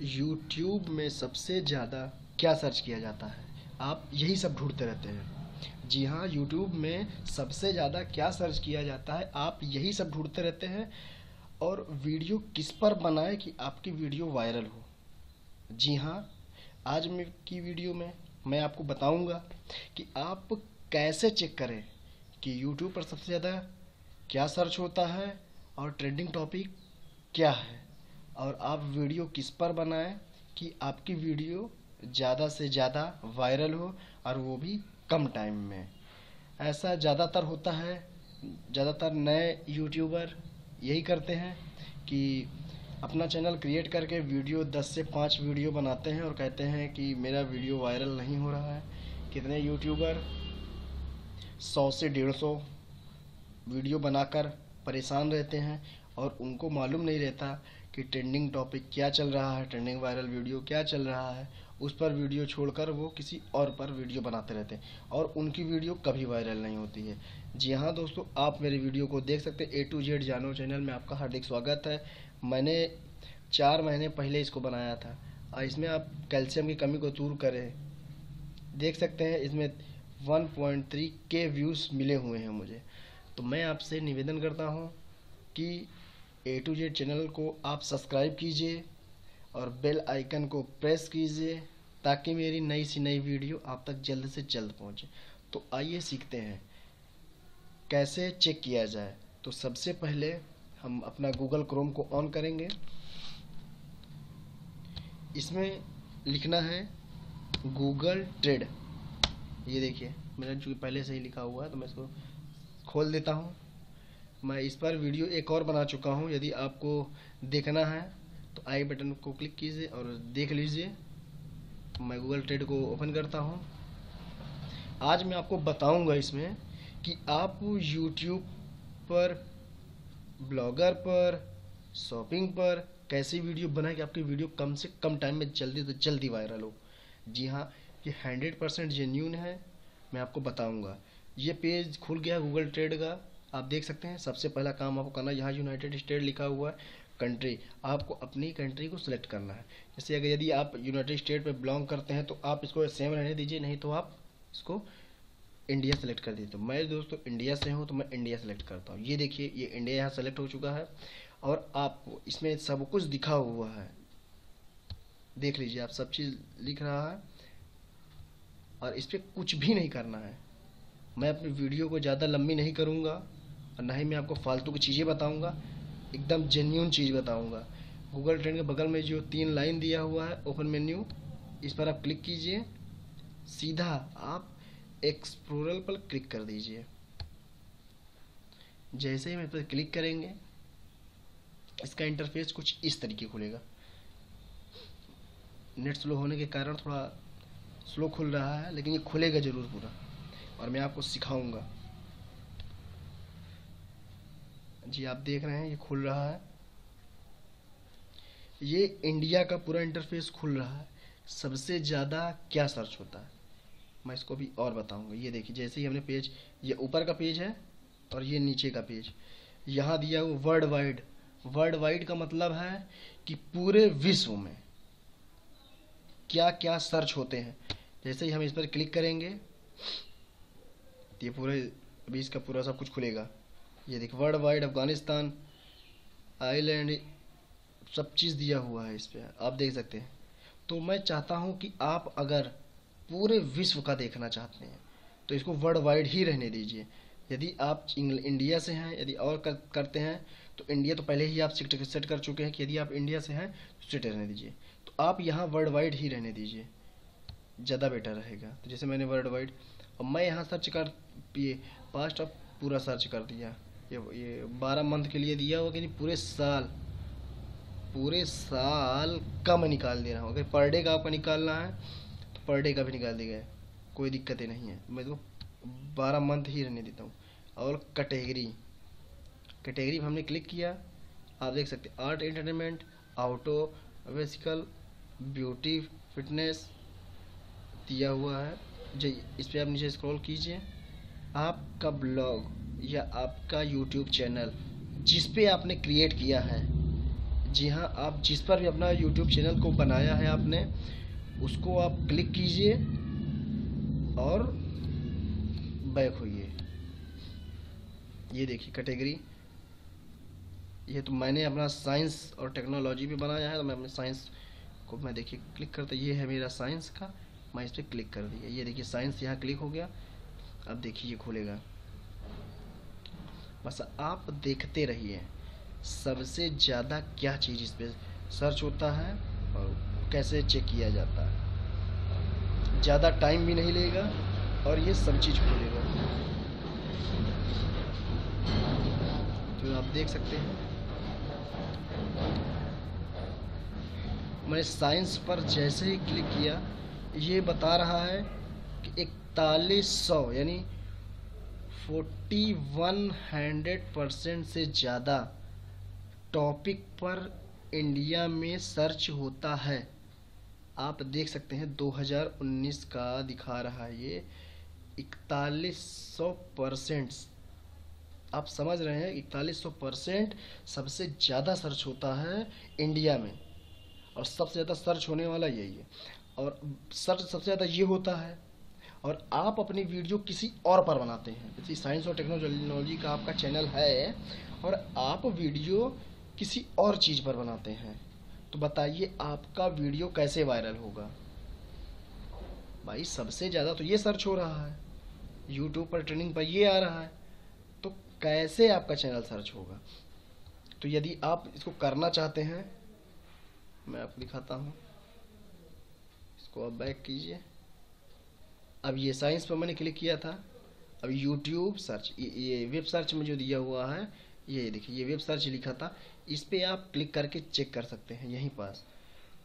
YouTube में सबसे ज़्यादा क्या सर्च किया जाता है? आप यही सब ढूंढते रहते हैं। जी हाँ यूट्यूब में सबसे ज़्यादा क्या सर्च किया जाता है, आप यही सब ढूंढते रहते हैं। और वीडियो किस पर बनाए कि आपकी वीडियो वायरल हो? जी हाँ आज मैं की वीडियो में, मैं आपको बताऊँगा कि आप कैसे चेक करें कि यूट्यूब पर सबसे ज़्यादा क्या सर्च होता है और ट्रेंडिंग टॉपिक क्या है। और आप वीडियो किस पर बनाएँ कि आपकी वीडियो ज़्यादा से ज़्यादा वायरल हो और वो भी कम टाइम में। ऐसा ज़्यादातर होता है, ज़्यादातर नए यूट्यूबर यही करते हैं कि अपना चैनल क्रिएट करके वीडियो 10 से 5 वीडियो बनाते हैं और कहते हैं कि मेरा वीडियो वायरल नहीं हो रहा है। कितने यूट्यूबर 100 से 150 वीडियो बनाकर परेशान रहते हैं और उनको मालूम नहीं रहता कि ट्रेंडिंग टॉपिक क्या चल रहा है ट्रेंडिंग वायरल वीडियो क्या चल रहा है, उस पर वीडियो छोड़कर वो किसी और पर वीडियो बनाते रहते हैं। और उनकी वीडियो कभी वायरल नहीं होती है। जी हाँ दोस्तों, आप मेरे वीडियो को देख सकते हैं। ए टू जेड जानो चैनल में आपका हार्दिक स्वागत है। मैंने चार महीने पहले इसको बनाया था। और इसमें आप कैल्शियम की कमी को दूर करें। देख सकते हैं, इसमें 1.3 के व्यूज़ मिले हुए हैं मुझे। तो मैं आपसे निवेदन करता हूँ कि ए टू जेड चैनल को आप सब्सक्राइब कीजिए और बेल आइकन को प्रेस कीजिए ताकि मेरी नई सी नई वीडियो आप तक जल्द से जल्द पहुँचे। तो आइए सीखते हैं कैसे चेक किया जाए। तो सबसे पहले हम अपना गूगल क्रोम को ऑन करेंगे। इसमें लिखना है गूगल ट्रेड ये देखिए मेरा जो पहले से ही लिखा हुआ है तो मैं इसको खोल देता हूँ। मैं इस पर वीडियो एक और बना चुका हूँ, यदि आपको देखना है तो आई बटन को क्लिक कीजिए और देख लीजिए। मैं गूगल ट्रेड को ओपन करता हूँ। आज मैं आपको बताऊँगा इसमें कि आप यूट्यूब पर, ब्लॉगर पर, शॉपिंग पर कैसी वीडियो बनाए कि आपकी वीडियो कम से कम टाइम में जल्दी से जल्दी वायरल हो। जी हाँ ये हंड्रेड परसेंट जेन्यून है, मैं आपको बताऊँगा। ये पेज खुल गया गूगल ट्रेड का। आप देख सकते हैं, सबसे पहला काम आपको करना है, यहाँ यूनाइटेड स्टेट लिखा हुआ है कंट्री आपको अपनी कंट्री को सिलेक्ट करना है। जैसे अगर यदि आप यूनाइटेड स्टेट में बिलोंग करते हैं तो आप इसको सेम रहने दीजिए, नहीं तो आप इसको इंडिया सेलेक्ट कर दीजिए। तो मैं दोस्तों इंडिया से हूँ तो मैं इंडिया सेलेक्ट करता हूँ। ये देखिए, ये इंडिया यहाँ सेलेक्ट हो चुका है, और आपको इसमें सब कुछ दिखा हुआ है। देख लीजिए, आप सब चीज़ लिख रहा है, और इस पर कुछ भी नहीं करना है। मैं अपनी वीडियो को ज़्यादा लंबी नहीं करूँगा। और ना ही मैं आपको फालतू की चीज़ें बताऊँगा, एकदम जेन्यून चीज़ बताऊँगा। गूगल ट्रेंड के बगल में जो तीन लाइन दिया हुआ है ओपन मेन्यू इस पर आप क्लिक कीजिए। सीधा आप एक्सप्लोरल पर क्लिक कर दीजिए। जैसे ही हम इस पर क्लिक करेंगे, इसका इंटरफेस कुछ इस तरीके खुलेगा। नेट स्लो होने के कारण थोड़ा स्लो खुल रहा है, लेकिन ये खुलेगा ज़रूर पूरा। और मैं आपको सिखाऊँगा। जी, आप देख रहे हैं, ये खुल रहा है। ये इंडिया का पूरा इंटरफेस खुल रहा है। सबसे ज़्यादा क्या सर्च होता है? मैं इसको भी और बताऊँगा। ये देखिए, जैसे ही हमने पेज ये ऊपर का पेज है और ये नीचे का पेज यहाँ दिया हुआ वर्ल्ड वाइड वर्ल्ड वाइड का मतलब है कि पूरे विश्व में क्या क्या सर्च होते हैं। जैसे ही हम इस पर क्लिक करेंगे, ये पूरे, अभी इसका पूरा सब कुछ खुलेगा। ये देख वर्ल्ड वाइड अफ़गानिस्तान आइलैंड सब चीज़ दिया हुआ है इस पर आप देख सकते हैं। तो मैं चाहता हूँ कि आप अगर पूरे विश्व का देखना चाहते हैं तो इसको वर्ल्ड वाइड ही रहने दीजिए। यदि आप इंडिया से हैं यदि और कर, करते हैं तो इंडिया तो पहले ही आप सेट कर चुके हैं कि यदि आप इंडिया से हैं तो सेट रहने दीजिए। तो आप यहाँ वर्ल्ड वाइड ही रहने दीजिए ज़्यादा बेटर रहेगा। तो जैसे मैंने वर्ल्ड वाइड और मैं यहाँ सर्च कर ये पास्ट ऑफ़ पूरा सर्च कर दिया। ये ये बारह मंथ के लिए दिया हुआ कि नहीं, पूरे साल पूरे साल का मैं निकाल दे रहा हूँ। अगर पर डे का आपका निकालना है तो पर डे का भी निकाल देगा कोई दिक्कतें नहीं है। मैं तो बारह मंथ ही रहने देता हूँ। और कैटेगरी कैटेगरी हमने क्लिक किया। आप देख सकते हैं, art, entertainment auto vehicle beauty, fitness दिया हुआ है। जो इस पर आप नीचे स्क्रॉल कीजिए। आपका ब्लॉग या आपका यूट्यूब चैनल जिस पे आपने क्रिएट किया है। जी हाँ आप जिस पर भी अपना यूट्यूब चैनल को बनाया है आपने, उसको आप क्लिक कीजिए और बैक होइए। ये देखिए कैटेगरी ये तो मैंने अपना साइंस और टेक्नोलॉजी भी बनाया है तो मैं अपने साइंस को मैं देखिए क्लिक करता, ये है मेरा साइंस का, मैं इस पर क्लिक कर दिया। ये देखिए साइंस यहाँ क्लिक हो गया। अब देखिए ये खुलेगा। बस आप देखते रहिए, सबसे ज़्यादा क्या चीज़ इस पर सर्च होता है और कैसे चेक किया जाता है। ज़्यादा टाइम भी नहीं लेगा और ये सब चीज़ खोलेगा तो आप देख सकते हैं। मैंने साइंस पर जैसे ही क्लिक किया, ये बता रहा है कि इकतालीस सौ, यानी फोर्टी वन हंड्रेड परसेंट से ज़्यादा टॉपिक पर इंडिया में सर्च होता है। आप देख सकते हैं 2019 का दिखा रहा है ये। इकतालीस सौ परसेंट। आप समझ रहे हैं, इकतालीस सौ परसेंट सबसे ज़्यादा सर्च होता है इंडिया में। और सबसे ज़्यादा सर्च होने वाला यही है। और सर्च सबसे ज़्यादा ये होता है और आप अपनी वीडियो किसी और पर बनाते हैं। जैसे साइंस और टेक्नोलॉजी का आपका चैनल है और आप वीडियो किसी और चीज़ पर बनाते हैं। तो बताइए आपका वीडियो कैसे वायरल होगा? भाई, सबसे ज़्यादा तो ये सर्च हो रहा है। यूट्यूब पर ट्रेंडिंग पर ये आ रहा है। तो कैसे आपका चैनल सर्च होगा? तो यदि आप इसको करना चाहते हैं, मैं आपको दिखाता हूँ। इसको आप बैक कीजिए। अब ये साइंस पर मैंने क्लिक किया था। अब यूट्यूब सर्च ये वेब सर्च में जो दिया हुआ है, ये देखिए, ये वेब सर्च लिखा था। इस पर आप क्लिक करके चेक कर सकते हैं यहीं पास।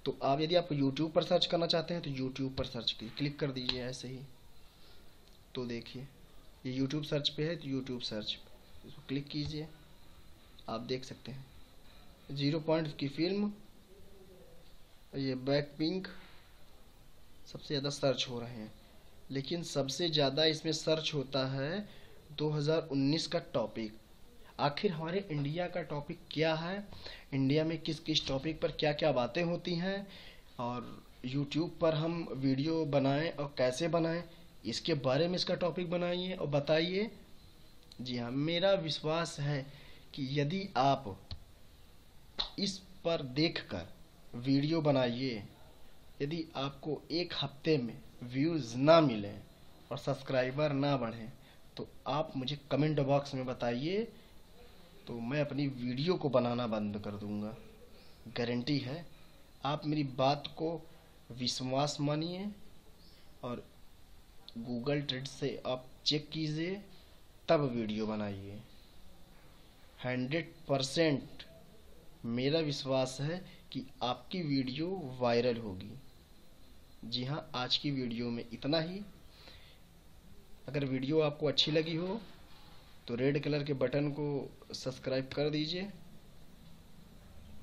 तो आप यदि आप यूट्यूब पर सर्च करना चाहते हैं तो यूट्यूब पर सर्च क्लिक कर दीजिए ऐसे ही। तो देखिए, ये यूट्यूब सर्च पे है तो यूट्यूब सर्च इसको क्लिक कीजिए। आप देख सकते हैं। ज़ीरो पॉइंट की फ़िल्म ये बैक पिंक सबसे ज़्यादा सर्च हो रहे हैं। लेकिन सबसे ज़्यादा इसमें सर्च होता है 2019 का टॉपिक। आखिर हमारे इंडिया का टॉपिक क्या है? इंडिया में किस किस टॉपिक पर क्या क्या बातें होती हैं? और यूट्यूब पर हम वीडियो बनाएँ और कैसे बनाएँ? इसके बारे में इसका टॉपिक बनाइए और बताइए। जी हाँ मेरा विश्वास है कि यदि आप इस पर देखकर वीडियो बनाइए, यदि आपको एक हफ़्ते में व्यूज़ ना मिले और सब्सक्राइबर ना बढ़े तो आप मुझे कमेंट बॉक्स में बताइए तो मैं अपनी वीडियो को बनाना बंद कर दूँगा। गारंटी है, आप मेरी बात को विश्वास मानिए और गूगल ट्रेड से आप चेक कीजिए, तब वीडियो बनाइए। हंड्रेड परसेंट मेरा विश्वास है कि आपकी वीडियो वायरल होगी। जी हाँ आज की वीडियो में इतना ही। अगर वीडियो आपको अच्छी लगी हो तो रेड कलर के बटन को सब्सक्राइब कर दीजिए,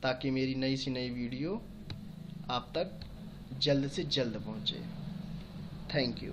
ताकि मेरी नई सी नई वीडियो आप तक जल्द से जल्द पहुँचे। Thank you.